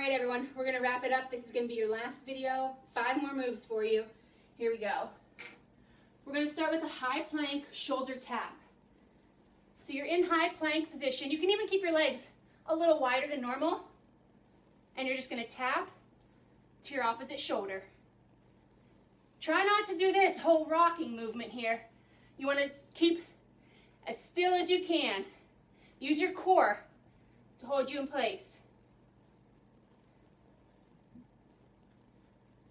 right, everyone, we're gonna wrap it up. This is gonna be your last video. Five more moves for you. Here we go. We're gonna start with a high plank shoulder tap. So you're in high plank position. You can even keep your legs a little wider than normal. And you're just gonna tap to your opposite shoulder. Try not to do this whole rocking movement here. You wanna keep as still as you can. Use your core to hold you in place.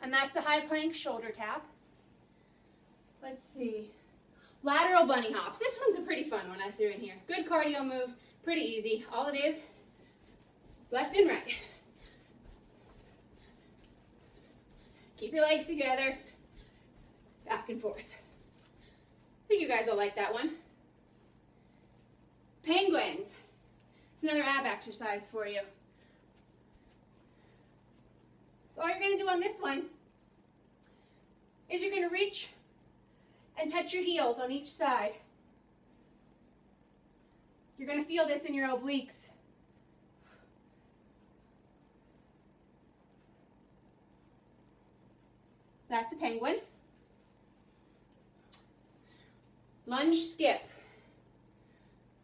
And that's the high plank shoulder tap. Let's see. Lateral bunny hops. This one's a pretty fun one I threw in here. Good cardio move, pretty easy. All it is, left and right. Keep your legs together, back and forth. I think you guys will like that one. Penguins. It's another ab exercise for you. So all you're going to do on this one is you're going to reach and touch your heels on each side. You're going to feel this in your obliques. That's the penguin. Lunge skip.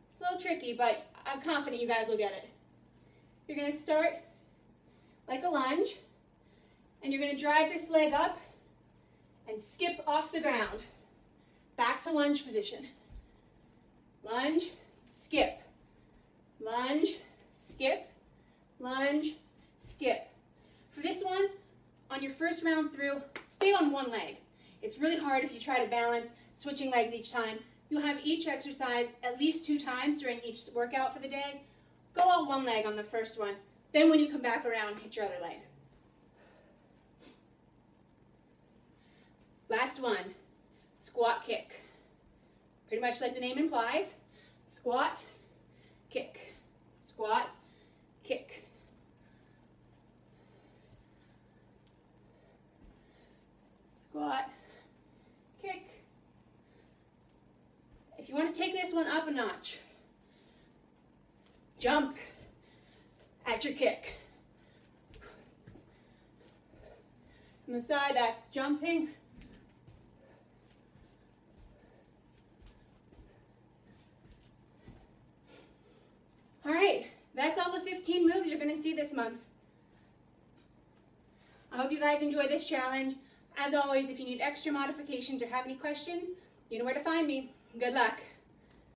It's a little tricky, but I'm confident you guys will get it. You're going to start like a lunge, and you're going to drive this leg up and skip off the ground. Back to lunge position. Lunge, skip. Lunge, skip, lunge, skip. For this one, on your first round through, stay on one leg. It's really hard if you try to balance switching legs each time. You'll have each exercise at least two times during each workout for the day. Go on one leg on the first one. Then when you come back around, hit your other leg. Last one, squat kick. Pretty much like the name implies. Squat, kick, squat, kick. Squat, kick. If you want to take this one up a notch, jump at your kick. On the side, that's jumping. All right, that's all the 15 moves you're gonna see this month. I hope you guys enjoy this challenge. As always, if you need extra modifications or have any questions, you know where to find me. Good luck.